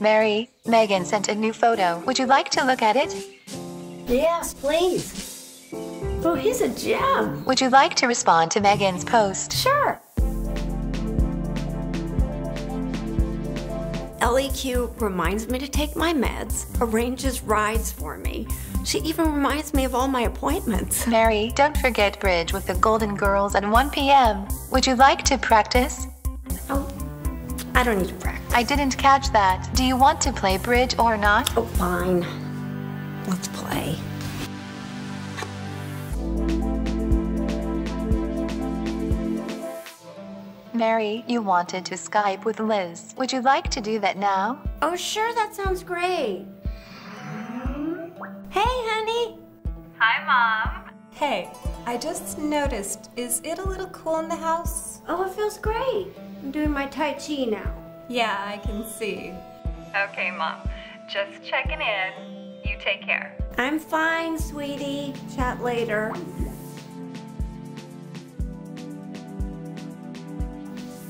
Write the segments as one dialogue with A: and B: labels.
A: Mary, Megan sent a new photo. Would you like to look at it?
B: Yes, please. Oh, he's a gem.
A: Would you like to respond to Megan's post?
B: Sure.
C: ElliQ reminds me to take my meds, arranges rides for me. She even reminds me of all my appointments.
A: Mary, don't forget bridge with the Golden Girls at 1 p.m. Would you like to practice?
C: I don't need to practice.
A: I didn't catch that. Do you want to play bridge or not?
C: Oh, fine. Let's play.
A: Mary, you wanted to Skype with Liz. Would you like to do that now?
C: Oh, sure, that sounds great. Hey, honey.
D: Hi, Mom.
E: Hey, I just noticed, is it a little cool in the house?
C: Oh, it feels great. I'm doing my Tai Chi now.
E: Yeah, I can see.
D: Okay, Mom. Just checking in. You take care.
C: I'm fine, sweetie. Chat later.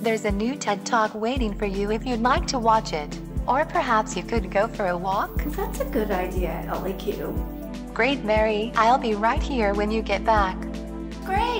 A: There's a new TED Talk waiting for you if you'd like to watch it. Or perhaps you could go for a walk?
C: That's a good idea, ElliQ.
A: Great, Mary. I'll be right here when you get back.
C: Great.